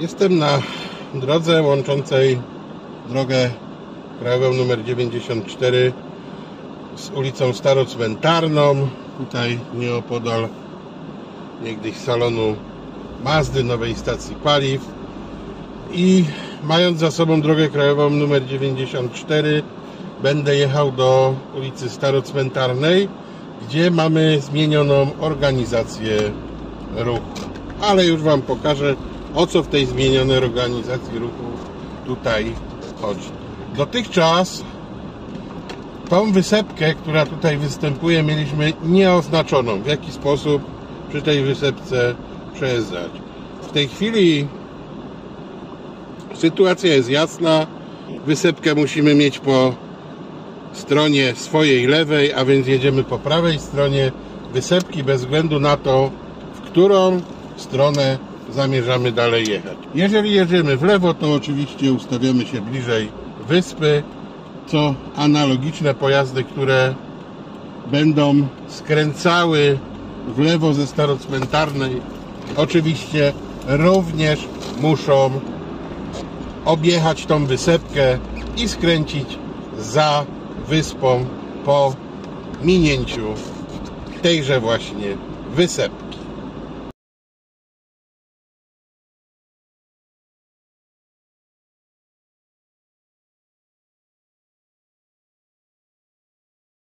Jestem na drodze łączącej drogę krajową numer 94 z ulicą Starocmentarną. Tutaj nieopodal niegdyś salonu Mazdy, nowej stacji paliw. I mając za sobą drogę krajową numer 94 będę jechał do ulicy Starocmentarnej, gdzie mamy zmienioną organizację ruchu. Ale już Wam pokażę, o co w tej zmienionej organizacji ruchu tutaj chodzi. Dotychczas tą wysepkę, która tutaj występuje, mieliśmy nieoznaczoną, w jaki sposób przy tej wysepce przejeżdżać. W tej chwili sytuacja jest jasna. Wysepkę musimy mieć po stronie swojej lewej, a więc jedziemy po prawej stronie wysepki bez względu na to, w którą stronę zamierzamy dalej jechać. Jeżeli jedziemy w lewo, to oczywiście ustawiamy się bliżej wyspy, co analogiczne pojazdy, które będą skręcały w lewo ze starocmentarnej, oczywiście również muszą objechać tą wysepkę i skręcić za wyspą po minięciu tejże właśnie wysepki.